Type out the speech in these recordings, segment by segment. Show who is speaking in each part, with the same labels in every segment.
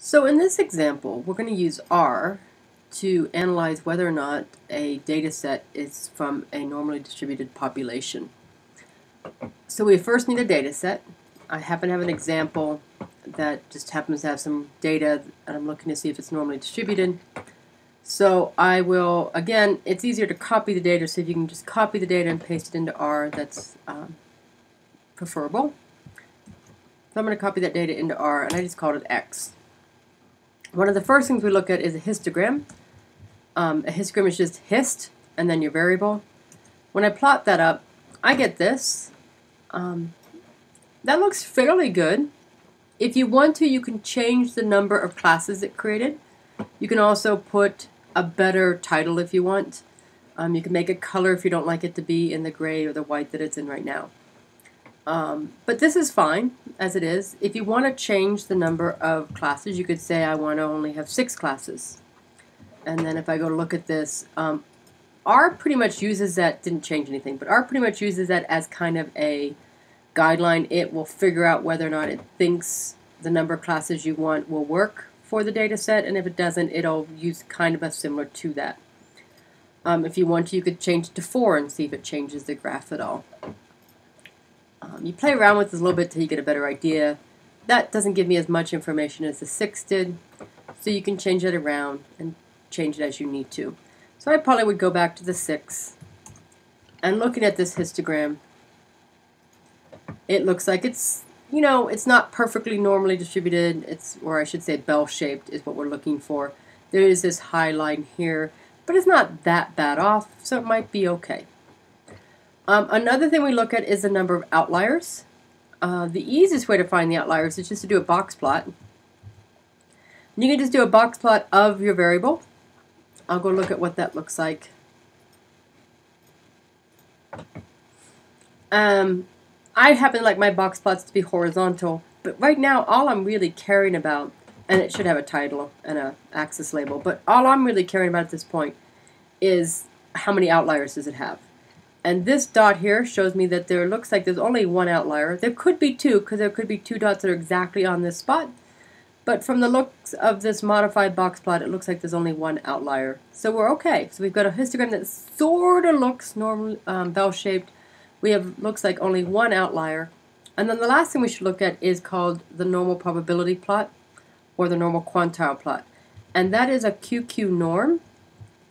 Speaker 1: So in this example, we're going to use R to analyze whether or not a data set is from a normally distributed population. So we first need a data set. I happen to have an example that just happens to have some data and I'm looking to see if it's normally distributed. So I will, again, it's easier to copy the data, so if you can just copy the data and paste it into R, that's um, preferable. So I'm going to copy that data into R, and I just called it X. One of the first things we look at is a histogram. Um, a histogram is just hist and then your variable. When I plot that up, I get this. Um, that looks fairly good. If you want to, you can change the number of classes it created. You can also put a better title if you want. Um, you can make a color if you don't like it to be in the gray or the white that it's in right now. Um, but this is fine as it is. If you want to change the number of classes, you could say I want to only have six classes. And then if I go to look at this, um, R pretty much uses that, didn't change anything, but R pretty much uses that as kind of a guideline. It will figure out whether or not it thinks the number of classes you want will work for the data set, and if it doesn't, it'll use kind of a similar to that. Um, if you want to, you could change it to 4 and see if it changes the graph at all. Um, you play around with this a little bit till you get a better idea. That doesn't give me as much information as the 6 did, so you can change it around and change it as you need to. So I probably would go back to the 6. And looking at this histogram, it looks like it's, you know, it's not perfectly normally distributed. It's, or I should say bell-shaped is what we're looking for. There is this high line here, but it's not that bad off, so it might be okay. Um, another thing we look at is the number of outliers. Uh, the easiest way to find the outliers is just to do a box plot. You can just do a box plot of your variable. I'll go look at what that looks like. Um, I happen to like my box plots to be horizontal, but right now all I'm really caring about, and it should have a title and a axis label, but all I'm really caring about at this point is how many outliers does it have. And this dot here shows me that there looks like there's only one outlier. There could be two, because there could be two dots that are exactly on this spot. But from the looks of this modified box plot, it looks like there's only one outlier. So we're okay. So we've got a histogram that sort of looks normal, um, bell-shaped. We have looks like only one outlier. And then the last thing we should look at is called the normal probability plot or the normal quantile plot. And that is a QQ norm,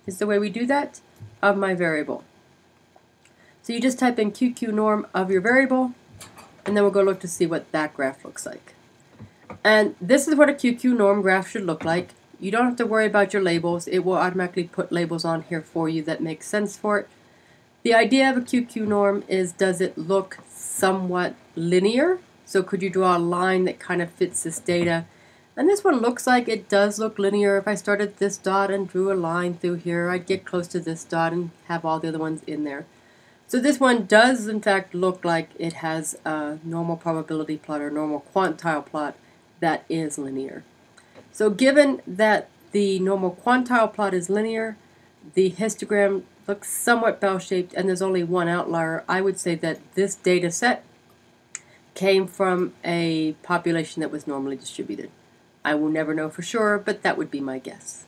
Speaker 1: is the way we do that, of my variable. So you just type in QQ norm of your variable, and then we'll go look to see what that graph looks like. And this is what a QQ norm graph should look like. You don't have to worry about your labels. It will automatically put labels on here for you that make sense for it. The idea of a QQ norm is does it look somewhat linear? So could you draw a line that kind of fits this data? And this one looks like it does look linear. If I started this dot and drew a line through here, I'd get close to this dot and have all the other ones in there. So this one does in fact look like it has a normal probability plot or normal quantile plot that is linear. So given that the normal quantile plot is linear, the histogram looks somewhat bell-shaped and there's only one outlier, I would say that this data set came from a population that was normally distributed. I will never know for sure, but that would be my guess.